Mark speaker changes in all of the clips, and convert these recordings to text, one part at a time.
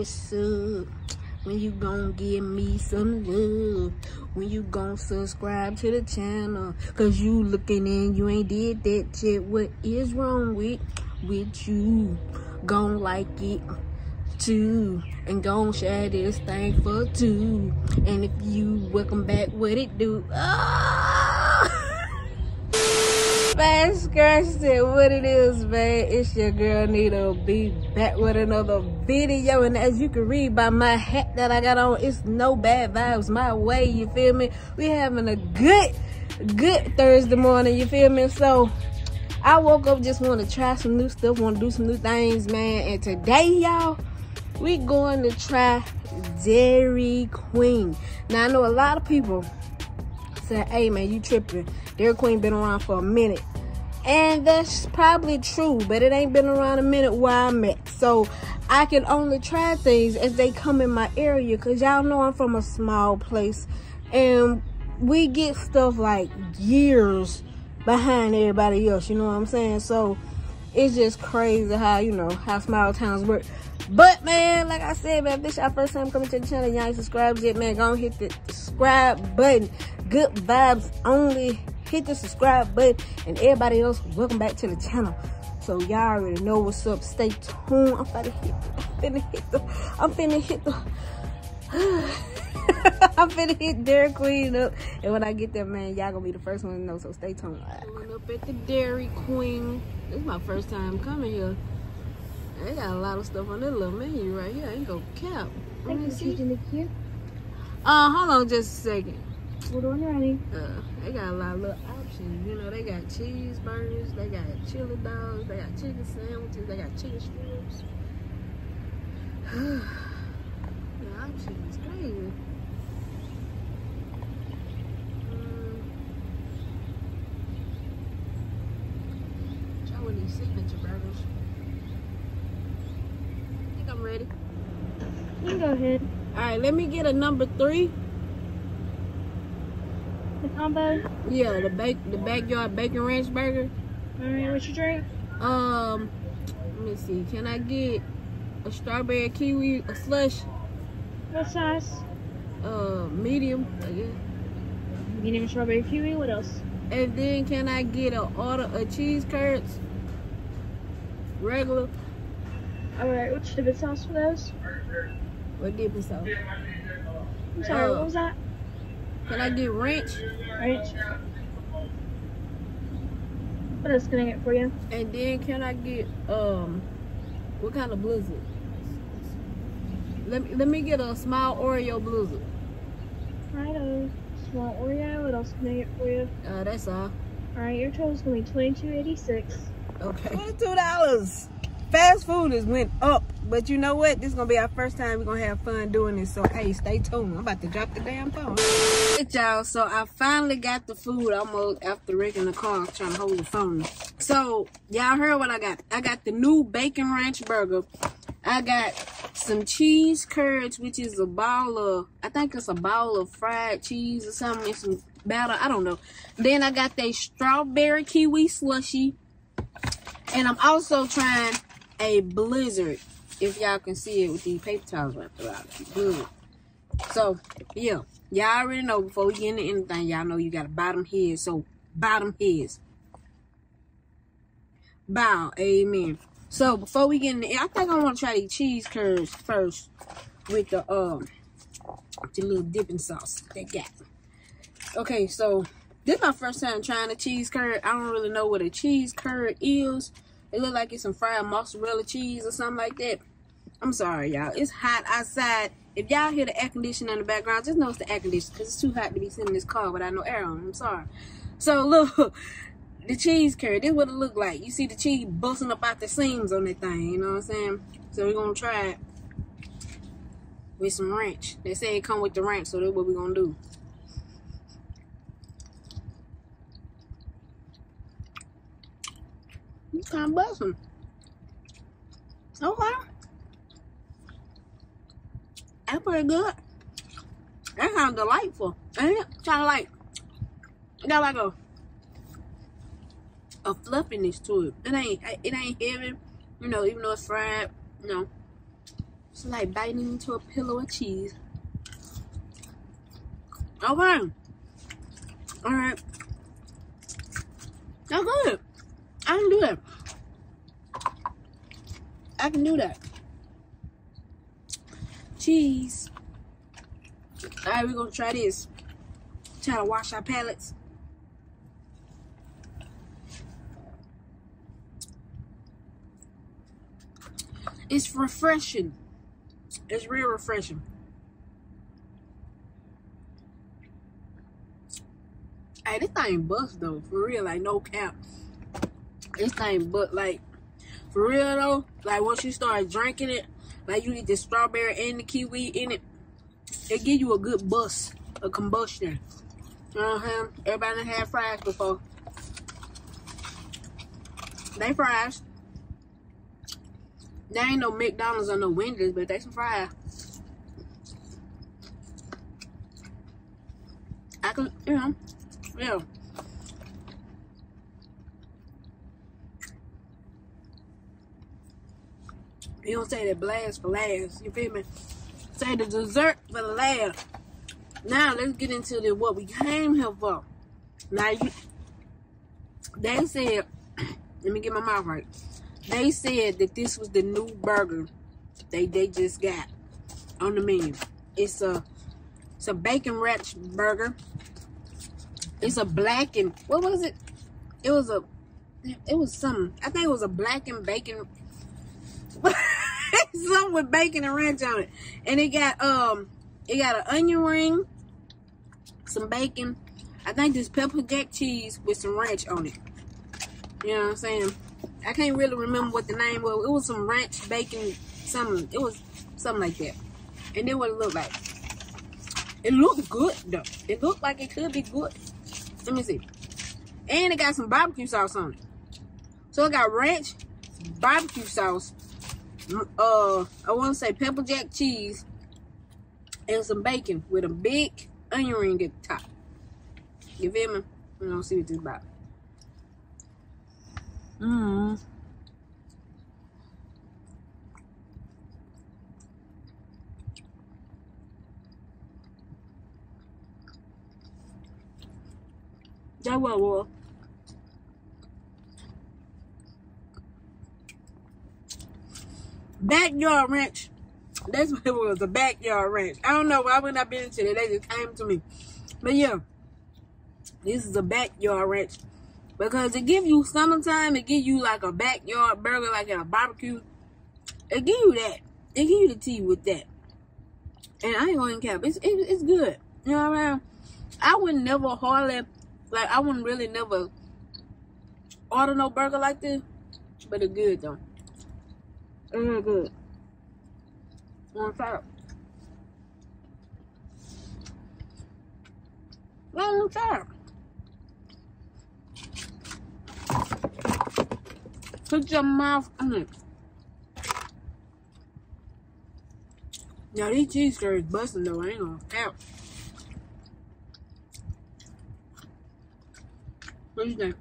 Speaker 1: What's up? When you gon' give me some love? When you gon' subscribe to the channel? Cause you looking and you ain't did that yet. What is wrong with, with you? Gonna like it too. And gon' share this thing for two. And if you welcome back, what it do? Oh! man, scratch it. What it is, man. It's your girl Nita B back with another video. And as you can read by my hat that I got on, it's no bad vibes my way. You feel me? We having a good, good Thursday morning. You feel me? So I woke up just want to try some new stuff, want to do some new things, man. And today, y'all, we going to try Dairy Queen. Now I know a lot of people say, hey man, you tripping. Dairy Queen been around for a minute. And that's probably true, but it ain't been around a minute where I'm at. So I can only try things as they come in my area. Cause y'all know I'm from a small place. And we get stuff like years behind everybody else. You know what I'm saying? So it's just crazy how, you know, how small towns work. But man, like I said, man, if this your first time coming to the channel, y'all ain't subscribed yet, man, go and hit the subscribe button. Good vibes only. Hit the subscribe button. And everybody else welcome back to the channel. So y'all already know what's up. Stay tuned. I'm finna hit i'm finna hit the i'm finna hit the i'm finna hit dairy queen up and when i get there man y'all gonna be the first one to know so stay tuned going up at the dairy queen this is my first time coming here they got a lot of stuff on this little menu right here I ain't gonna cap
Speaker 2: Thank you,
Speaker 1: see. Uh hold on just a second
Speaker 2: Hold on, ready.
Speaker 1: uh, they got a lot of little options. You know, they got cheeseburgers, they got chili dogs, they got chicken sandwiches, they got chicken strips. the options crazy. Mm. Try one of these signature burgers. I think I'm ready.
Speaker 2: You can go ahead.
Speaker 1: All right, let me get a number three.
Speaker 2: The combo.
Speaker 1: Yeah, the bake the backyard bacon ranch burger.
Speaker 2: Alright, what's your drink?
Speaker 1: Um, let me see. Can I get a strawberry kiwi a slush?
Speaker 2: What size?
Speaker 1: Uh, medium, I guess.
Speaker 2: Medium strawberry kiwi. What else?
Speaker 1: And then can I get a order of cheese curds? Regular.
Speaker 2: Alright, what's the sauce for those?
Speaker 1: What dipping sauce?
Speaker 2: I'm sorry,
Speaker 1: Uh,
Speaker 2: what was that?
Speaker 1: Can I get ranch?
Speaker 2: Right. What else can I get for you?
Speaker 1: And then can I get um, what kind of blizzard? Let me let me get a small Oreo blizzard.
Speaker 2: Alright, a small Oreo. What else can I get for you?
Speaker 1: Uh, that's all.
Speaker 2: Alright, your total's gonna be twenty-two eighty-six.
Speaker 1: Okay. Twenty-two dollars. Fast food has went up, but you know what? This is gonna be our first time we're gonna have fun doing this. So hey, stay tuned. I'm about to drop the damn phone. Y'all, so I finally got the food almost after wrecking the car trying to hold the phone. So y'all heard what I got. I got the new bacon ranch burger. I got some cheese curds, which is a ball of I think it's a ball of fried cheese or something, and some batter. I don't know. Then I got that strawberry kiwi slushy. And I'm also trying a blizzard, if y'all can see it with these paper towels wrapped around it. Good. So, yeah. Y'all already know before we get into anything, y'all know you got a bottom head. So, bottom heads. Bow. Amen. So, before we get in, I think I want to try the cheese curds first with the, um, the little dipping sauce they got. Okay, so this is my first time trying a cheese curd. I don't really know what a cheese curd is. It look like it's some fried mozzarella cheese or something like that. I'm sorry, y'all. It's hot outside. If y'all hear the air conditioning in the background, just know it's the air conditioner because it's too hot to be sitting in this car without no air on. I'm sorry. So look, the cheese curd. This is what it look like. You see the cheese busting up out the seams on that thing. You know what I'm saying? So we're gonna try it with some ranch. They say it come with the ranch, so that's what we're gonna do. You kind of busting. Okay. That's pretty good. That sounds delightful. Ain't it? Kind of like got like a a fluffiness to it. It ain't it ain't heavy, you know, even though it's fried, you know. It's like biting into a pillow of cheese. Okay. Alright. That's good. I can do that. I can do that. Cheese. Alright, we're gonna try this. Try to wash our palates. It's refreshing. It's real refreshing. Hey, this thing bust though, for real, like no cap. This thing but like for real though, like once you start drinking it, like you eat the strawberry and the kiwi in it, it give you a good bust, a combustion. You know what I'm saying? Everybody done had fries before. They fries. There ain't no McDonald's or no Wendy's, but they some fries. I can, you know, yeah. You don't say that blast for last. You feel me? Say the dessert for the last. Now let's get into the what we came here for. Now you, they said, let me get my mouth right. They said that this was the new burger they they just got on the menu. It's a it's a bacon ranch burger. It's a black and what was it? It was a it was some I think it was a black and bacon something with bacon and ranch on it. And it got um it got an onion ring, some bacon. I think this pepper jack cheese with some ranch on it. You know what I'm saying? I can't really remember what the name was. It was some ranch bacon, something. It was something like that. And then what it looked like. It looked good though. It looked like it could be good. Let me see. And it got some barbecue sauce on it. So it got ranch, barbecue sauce, uh, I want to say pepper jack cheese, and some bacon with a big onion ring at the top. You feel me? We're gonna see what this about. Mmm. That was. Backyard ranch. That's what it was, a backyard ranch. I don't know why wouldn't I been into it. They just came to me. But yeah, this is a backyard ranch. Because it give you summertime, it give you like a backyard burger, like at a barbecue. It give you that. It give you the tea with that. And I ain't going to cap. It's, it, it's good. You know what I mean? I would never hardly, like, I wouldn't really never order no burger like this. But it's good, though. It's really good. On top. On top. Put your mouth on it. Now these cheese curds busting though, I ain't gonna count. What do you think?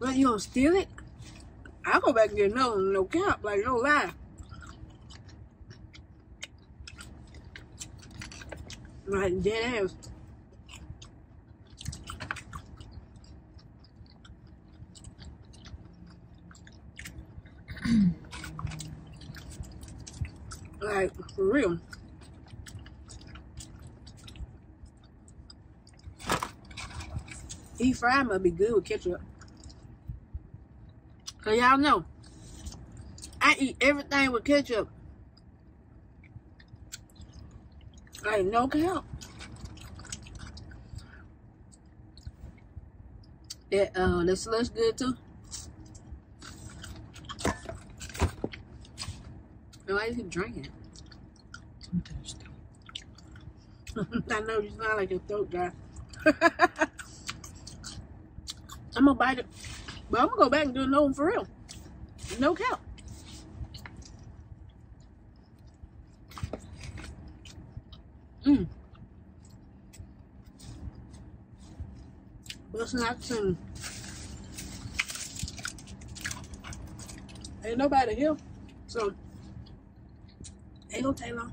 Speaker 1: Well, you gonna steal it? I'll go back and get another no cap, like no lie. Like dead ass. like for real. Deep fried must be good with ketchup. Cause y'all know, I eat everything with ketchup. Like no cap. That uh, the slush good too. Why you keep drinking?
Speaker 2: I'm thirsty.
Speaker 1: I know you sound like your throat dry. I'm gonna bite it. But I'm gonna go back and do another one for real. No cap. Mmm. What's not some? Ain't nobody here, so ain't gonna take long.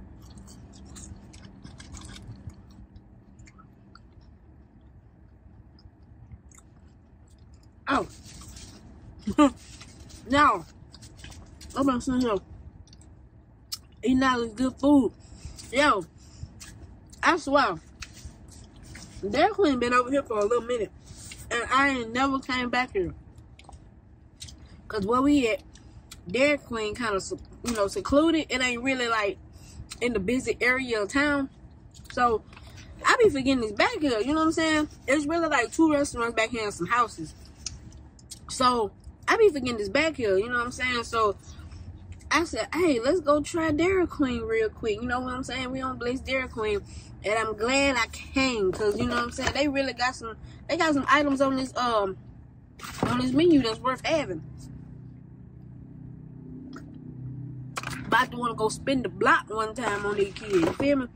Speaker 1: Oh. now, I'm gonna here eating all this good food. Yo, I swear, Dairy Queen been over here for a little minute, and I ain't never came back here. Cause where we at, Dairy Queen kind of you know secluded. It ain't really like in the busy area of town, so I be forgetting it's back here. You know what I'm saying? It's really like two restaurants back here and some houses. So I be forgetting this back here, you know what I'm saying? So I said, hey, let's go try Dairy Queen real quick. You know what I'm saying? We on Blaze Dairy Queen. And I'm glad I came because you know what I'm saying? They really got some they got some items on this um on this menu that's worth having. About to want to go spin the block one time on these kids, you feel me?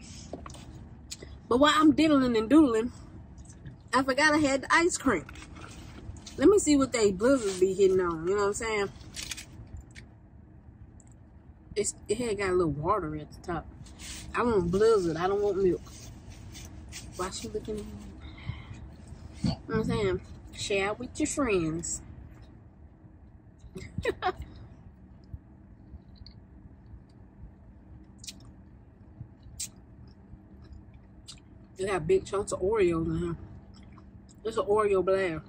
Speaker 1: But while I'm diddling and doodling, I forgot I had the ice cream. Let me see what they blizzards be hitting on. You know what I'm saying? It's, it had got a little water at the top. I want blizzard. I don't want milk. Why she looking? You know what I'm saying? Share with your friends. They got big chunks of Oreos in here. It's an Oreo blast.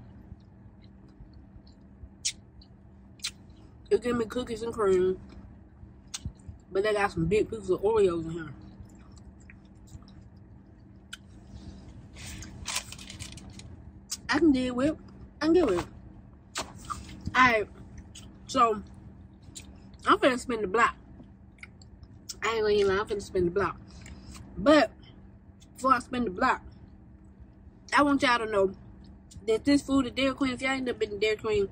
Speaker 1: It give me cookies and cream. But they got some big pieces of Oreos in here. I can deal with. I can deal with. Alright. So, I'm finna spin the block. I ain't gonna lie, I'm finna spin the block. But, before I spin the block, I want y'all to know that this food at Dairy Queen, if y'all ain't never been to Dairy Queen,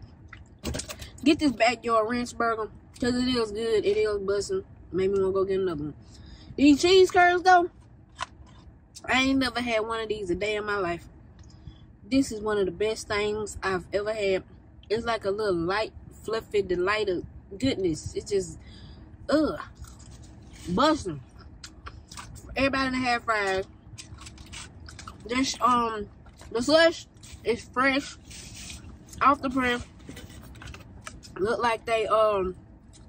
Speaker 1: Get this backyard ranch burger because it is good. It is busting. Maybe we'll go get another one. These cheese curls though, I ain't never had one of these a day in my life. This is one of the best things I've ever had. It's like a little light, fluffy delight of goodness. It's just, ugh, busting. Everybody the half fries. This um, the slush is fresh, off the press look like they um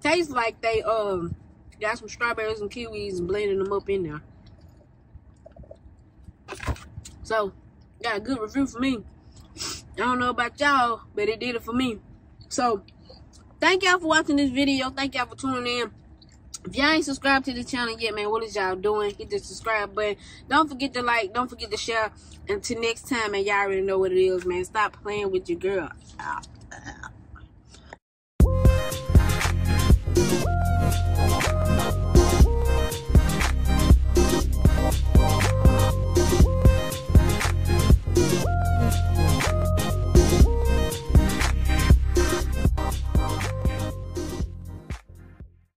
Speaker 1: taste like they um got some strawberries and kiwis and blending them up in there. So got a good review for me. I don't know about y'all, but it did it for me. So thank y'all for watching this video. Thank y'all for tuning in. If y'all ain't subscribed to the channel yet, man, what is y'all doing? Hit the subscribe button. Don't forget to like. Don't forget to share. Until next time, man, y'all already know what it is, man. Stop playing with your girl. You.